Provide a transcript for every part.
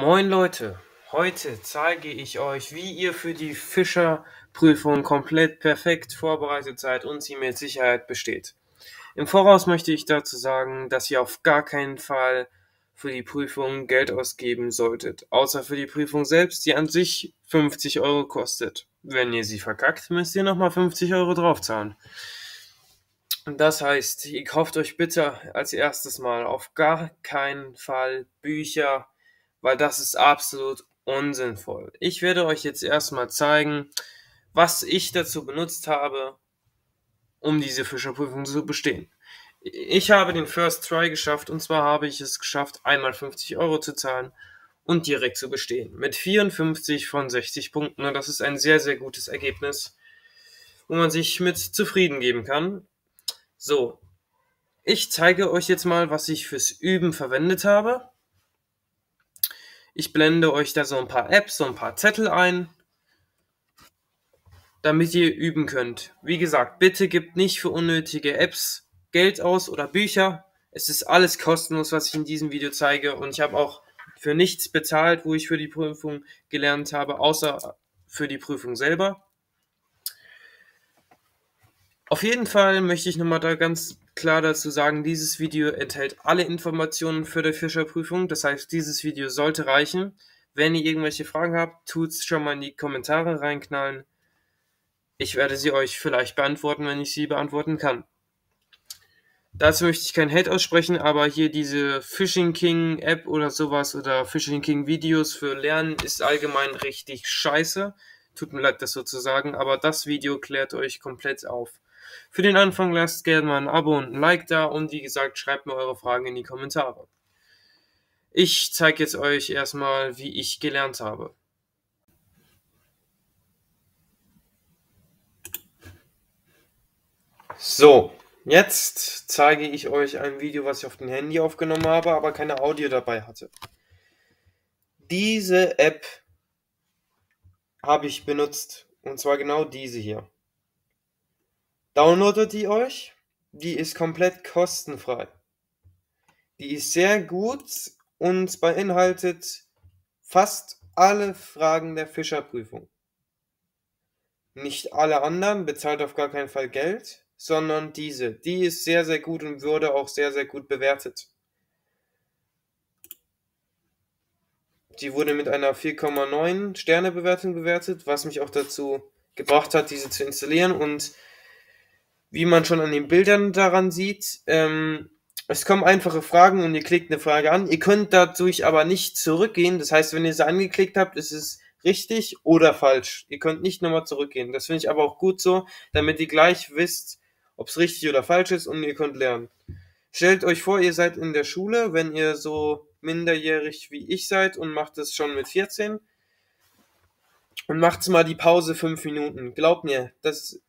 Moin Leute, heute zeige ich euch, wie ihr für die Fischerprüfung komplett perfekt vorbereitet seid und sie mit Sicherheit besteht. Im Voraus möchte ich dazu sagen, dass ihr auf gar keinen Fall für die Prüfung Geld ausgeben solltet, außer für die Prüfung selbst, die an sich 50 Euro kostet. Wenn ihr sie verkackt, müsst ihr nochmal 50 Euro draufzahlen. Das heißt, ihr kauft euch bitte als erstes mal auf gar keinen Fall Bücher, weil das ist absolut unsinnvoll. Ich werde euch jetzt erstmal zeigen, was ich dazu benutzt habe, um diese Fischerprüfung zu bestehen. Ich habe den First Try geschafft und zwar habe ich es geschafft, einmal 50 Euro zu zahlen und direkt zu bestehen. Mit 54 von 60 Punkten und das ist ein sehr, sehr gutes Ergebnis, wo man sich mit zufrieden geben kann. So, ich zeige euch jetzt mal, was ich fürs Üben verwendet habe. Ich blende euch da so ein paar Apps, so ein paar Zettel ein, damit ihr üben könnt. Wie gesagt, bitte gebt nicht für unnötige Apps Geld aus oder Bücher. Es ist alles kostenlos, was ich in diesem Video zeige und ich habe auch für nichts bezahlt, wo ich für die Prüfung gelernt habe, außer für die Prüfung selber. Auf jeden Fall möchte ich nochmal da ganz klar dazu sagen, dieses Video enthält alle Informationen für die Fischerprüfung. Das heißt, dieses Video sollte reichen. Wenn ihr irgendwelche Fragen habt, tut's schon mal in die Kommentare reinknallen. Ich werde sie euch vielleicht beantworten, wenn ich sie beantworten kann. Dazu möchte ich kein Hate aussprechen, aber hier diese Fishing King App oder sowas oder Fishing King Videos für Lernen ist allgemein richtig scheiße. Tut mir leid, das so zu sagen, aber das Video klärt euch komplett auf. Für den Anfang lasst gerne mal ein Abo und ein Like da und wie gesagt, schreibt mir eure Fragen in die Kommentare. Ich zeige jetzt euch erstmal, wie ich gelernt habe. So, jetzt zeige ich euch ein Video, was ich auf dem Handy aufgenommen habe, aber keine Audio dabei hatte. Diese App habe ich benutzt und zwar genau diese hier. Downloadet die euch. Die ist komplett kostenfrei. Die ist sehr gut und beinhaltet fast alle Fragen der Fischerprüfung. Nicht alle anderen, bezahlt auf gar keinen Fall Geld, sondern diese. Die ist sehr, sehr gut und wurde auch sehr, sehr gut bewertet. Die wurde mit einer 4,9 Sterne Bewertung bewertet, was mich auch dazu gebracht hat, diese zu installieren und wie man schon an den Bildern daran sieht, ähm, es kommen einfache Fragen und ihr klickt eine Frage an. Ihr könnt dadurch aber nicht zurückgehen. Das heißt, wenn ihr sie angeklickt habt, ist es richtig oder falsch. Ihr könnt nicht nochmal zurückgehen. Das finde ich aber auch gut so, damit ihr gleich wisst, ob es richtig oder falsch ist und ihr könnt lernen. Stellt euch vor, ihr seid in der Schule, wenn ihr so minderjährig wie ich seid und macht es schon mit 14 und macht mal die Pause fünf Minuten. Glaubt mir, das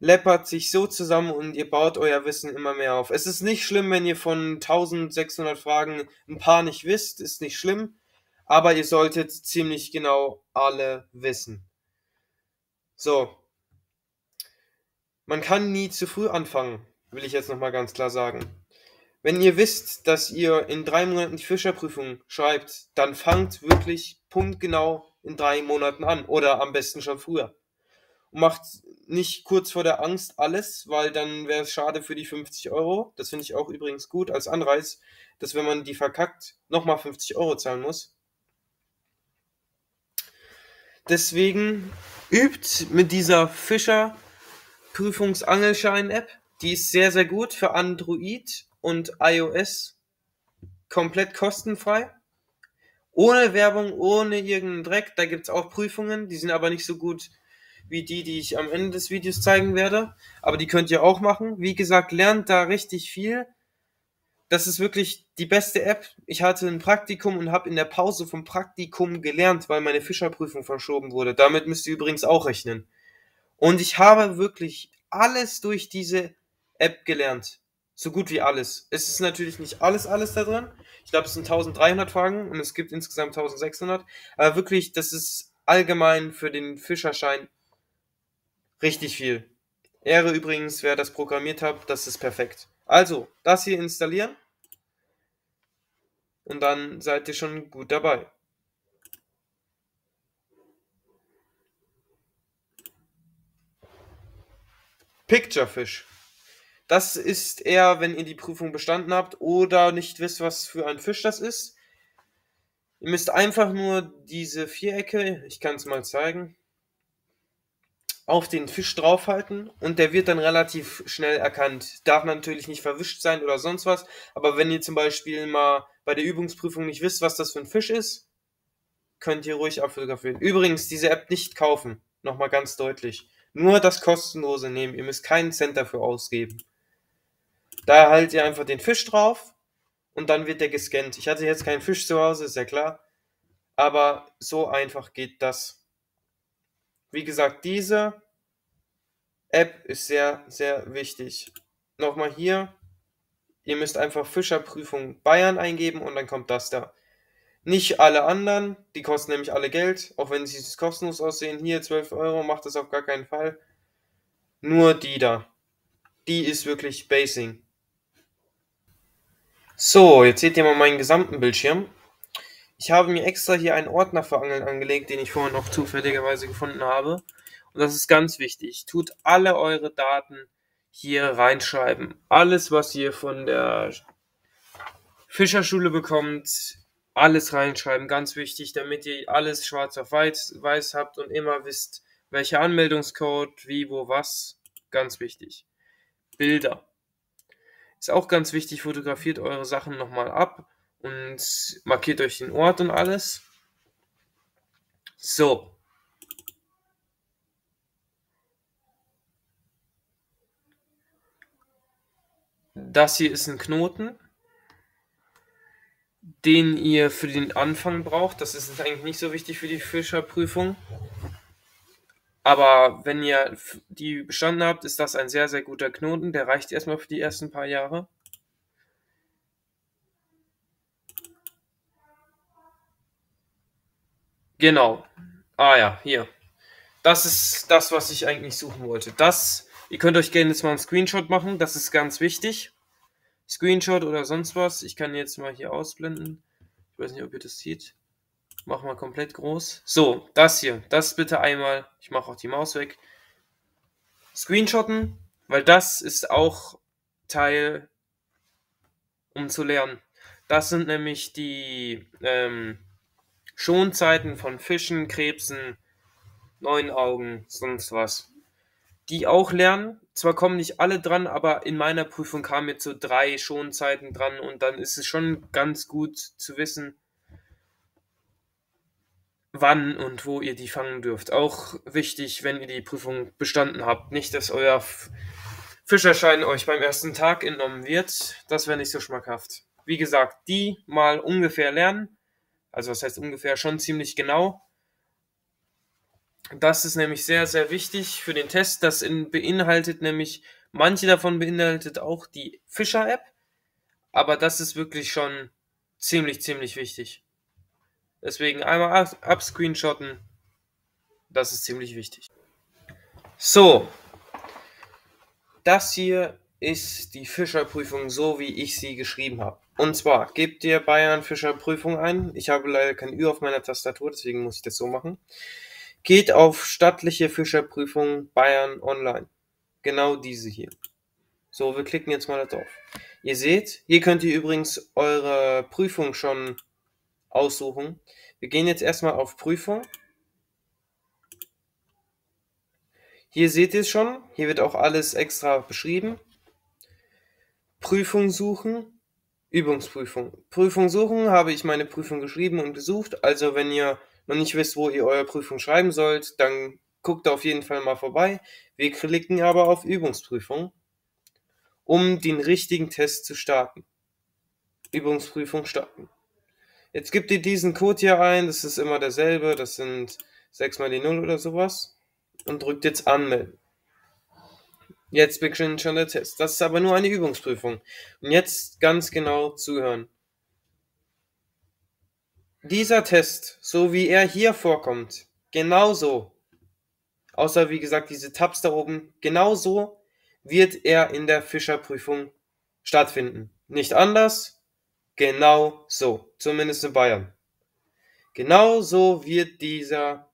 läppert sich so zusammen und ihr baut euer Wissen immer mehr auf. Es ist nicht schlimm, wenn ihr von 1600 Fragen ein paar nicht wisst, ist nicht schlimm, aber ihr solltet ziemlich genau alle wissen. So. Man kann nie zu früh anfangen, will ich jetzt nochmal ganz klar sagen. Wenn ihr wisst, dass ihr in drei Monaten die Fischerprüfung schreibt, dann fangt wirklich punktgenau in drei Monaten an oder am besten schon früher macht nicht kurz vor der Angst alles, weil dann wäre es schade für die 50 Euro. Das finde ich auch übrigens gut als Anreiz, dass wenn man die verkackt, nochmal 50 Euro zahlen muss. Deswegen übt mit dieser Fischer Prüfungsangelschein-App. Die ist sehr, sehr gut für Android und iOS. Komplett kostenfrei. Ohne Werbung, ohne irgendeinen Dreck. Da gibt es auch Prüfungen, die sind aber nicht so gut wie die, die ich am Ende des Videos zeigen werde. Aber die könnt ihr auch machen. Wie gesagt, lernt da richtig viel. Das ist wirklich die beste App. Ich hatte ein Praktikum und habe in der Pause vom Praktikum gelernt, weil meine Fischerprüfung verschoben wurde. Damit müsst ihr übrigens auch rechnen. Und ich habe wirklich alles durch diese App gelernt. So gut wie alles. Es ist natürlich nicht alles, alles da drin. Ich glaube, es sind 1300 Fragen und es gibt insgesamt 1600. Aber wirklich, das ist allgemein für den Fischerschein Richtig viel. Ehre übrigens, wer das programmiert hat, das ist perfekt. Also, das hier installieren. und dann seid ihr schon gut dabei. Picturefish. Das ist eher, wenn ihr die Prüfung bestanden habt oder nicht wisst, was für ein Fisch das ist. Ihr müsst einfach nur diese Vierecke, ich kann es mal zeigen, auf den Fisch draufhalten und der wird dann relativ schnell erkannt. Darf natürlich nicht verwischt sein oder sonst was, aber wenn ihr zum Beispiel mal bei der Übungsprüfung nicht wisst, was das für ein Fisch ist, könnt ihr ruhig abfotografieren. Übrigens, diese App nicht kaufen, nochmal ganz deutlich. Nur das kostenlose nehmen, ihr müsst keinen Cent dafür ausgeben. Da haltet ihr einfach den Fisch drauf und dann wird der gescannt. Ich hatte jetzt keinen Fisch zu Hause, ist ja klar, aber so einfach geht das. Wie gesagt, diese App ist sehr, sehr wichtig. Nochmal hier, ihr müsst einfach Fischerprüfung Bayern eingeben und dann kommt das da. Nicht alle anderen, die kosten nämlich alle Geld, auch wenn sie kostenlos aussehen. Hier 12 Euro, macht das auf gar keinen Fall. Nur die da. Die ist wirklich Basing. So, jetzt seht ihr mal meinen gesamten Bildschirm. Ich habe mir extra hier einen Ordner für Angeln angelegt, den ich vorhin noch zufälligerweise gefunden habe. Und das ist ganz wichtig. Tut alle eure Daten hier reinschreiben. Alles, was ihr von der Fischerschule bekommt, alles reinschreiben. Ganz wichtig, damit ihr alles schwarz auf weiß, weiß habt und immer wisst, welcher Anmeldungscode, wie, wo, was. Ganz wichtig. Bilder. Ist auch ganz wichtig, fotografiert eure Sachen nochmal ab und markiert euch den Ort und alles. So. Das hier ist ein Knoten, den ihr für den Anfang braucht. Das ist eigentlich nicht so wichtig für die Fischerprüfung. Aber wenn ihr die bestanden habt, ist das ein sehr, sehr guter Knoten. Der reicht erstmal für die ersten paar Jahre. Genau. Ah ja, hier. Das ist das, was ich eigentlich suchen wollte. Das, ihr könnt euch gerne jetzt mal einen Screenshot machen, das ist ganz wichtig. Screenshot oder sonst was. Ich kann jetzt mal hier ausblenden. Ich weiß nicht, ob ihr das seht. Mach mal komplett groß. So, das hier. Das bitte einmal. Ich mache auch die Maus weg. Screenshotten, weil das ist auch Teil, um zu lernen. Das sind nämlich die ähm, Schonzeiten von Fischen, Krebsen, Neunaugen, sonst was. Die auch lernen. Zwar kommen nicht alle dran, aber in meiner Prüfung kamen jetzt so drei Schonzeiten dran und dann ist es schon ganz gut zu wissen, wann und wo ihr die fangen dürft. Auch wichtig, wenn ihr die Prüfung bestanden habt. Nicht, dass euer Fischerschein euch beim ersten Tag entnommen wird. Das wäre nicht so schmackhaft. Wie gesagt, die mal ungefähr lernen also was heißt ungefähr schon ziemlich genau. Das ist nämlich sehr, sehr wichtig für den Test. Das in, beinhaltet nämlich, manche davon beinhaltet auch die Fischer-App, aber das ist wirklich schon ziemlich, ziemlich wichtig. Deswegen einmal abscreenshotten, das ist ziemlich wichtig. So, das hier ist die Fischerprüfung so, wie ich sie geschrieben habe. Und zwar, gebt ihr Bayern Fischer Prüfung ein. Ich habe leider kein Ü auf meiner Tastatur, deswegen muss ich das so machen. Geht auf stattliche Fischerprüfung Bayern online. Genau diese hier. So, wir klicken jetzt mal drauf. Ihr seht, hier könnt ihr übrigens eure Prüfung schon aussuchen. Wir gehen jetzt erstmal auf Prüfung. Hier seht ihr es schon. Hier wird auch alles extra beschrieben. Prüfung suchen. Übungsprüfung. Prüfung suchen habe ich meine Prüfung geschrieben und gesucht. Also wenn ihr noch nicht wisst, wo ihr eure Prüfung schreiben sollt, dann guckt auf jeden Fall mal vorbei. Wir klicken aber auf Übungsprüfung, um den richtigen Test zu starten. Übungsprüfung starten. Jetzt gebt ihr diesen Code hier ein, das ist immer derselbe, das sind 6 mal die 0 oder sowas. Und drückt jetzt anmelden. Jetzt beginnt schon der Test. Das ist aber nur eine Übungsprüfung. Und jetzt ganz genau zuhören. Dieser Test, so wie er hier vorkommt, genauso, außer wie gesagt diese Tabs da oben, genauso wird er in der Fischerprüfung stattfinden. Nicht anders, genau so, zumindest in Bayern. Genau so wird dieser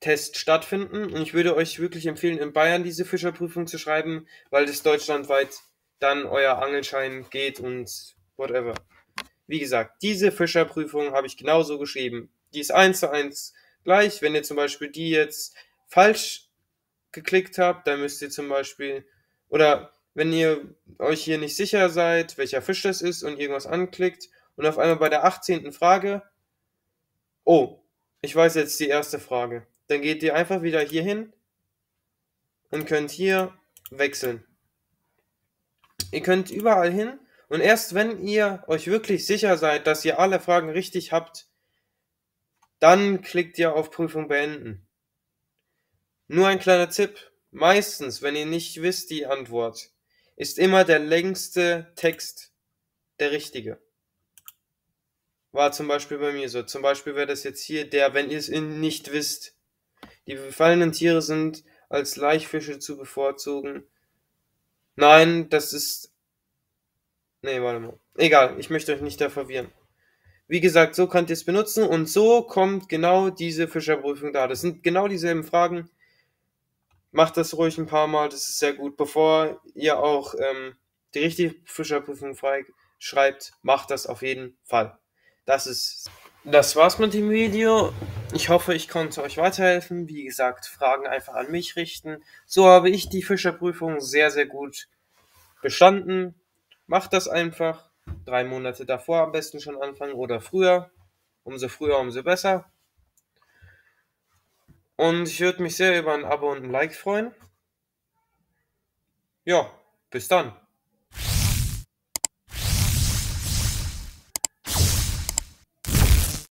Test stattfinden und ich würde euch wirklich empfehlen, in Bayern diese Fischerprüfung zu schreiben, weil das deutschlandweit dann euer Angelschein geht und whatever. Wie gesagt, diese Fischerprüfung habe ich genauso geschrieben. Die ist eins zu eins gleich. Wenn ihr zum Beispiel die jetzt falsch geklickt habt, dann müsst ihr zum Beispiel, oder wenn ihr euch hier nicht sicher seid, welcher Fisch das ist und irgendwas anklickt und auf einmal bei der 18. Frage, oh, ich weiß jetzt die erste Frage. Dann geht ihr einfach wieder hier hin und könnt hier wechseln. Ihr könnt überall hin und erst wenn ihr euch wirklich sicher seid, dass ihr alle Fragen richtig habt, dann klickt ihr auf Prüfung beenden. Nur ein kleiner Tipp. Meistens, wenn ihr nicht wisst die Antwort, ist immer der längste Text der richtige. War zum Beispiel bei mir so. Zum Beispiel wäre das jetzt hier der, wenn ihr es nicht wisst. Die befallenen Tiere sind als Laichfische zu bevorzugen. Nein, das ist. Nee, warte mal. Egal, ich möchte euch nicht da verwirren. Wie gesagt, so könnt ihr es benutzen und so kommt genau diese Fischerprüfung da. Das sind genau dieselben Fragen. Macht das ruhig ein paar Mal, das ist sehr gut. Bevor ihr auch ähm, die richtige Fischerprüfung frei schreibt, macht das auf jeden Fall. Das ist. Das war's mit dem Video. Ich hoffe, ich konnte euch weiterhelfen. Wie gesagt, Fragen einfach an mich richten. So habe ich die Fischerprüfung sehr, sehr gut bestanden. Macht das einfach drei Monate davor am besten schon anfangen oder früher. Umso früher, umso besser. Und ich würde mich sehr über ein Abo und ein Like freuen. Ja, bis dann.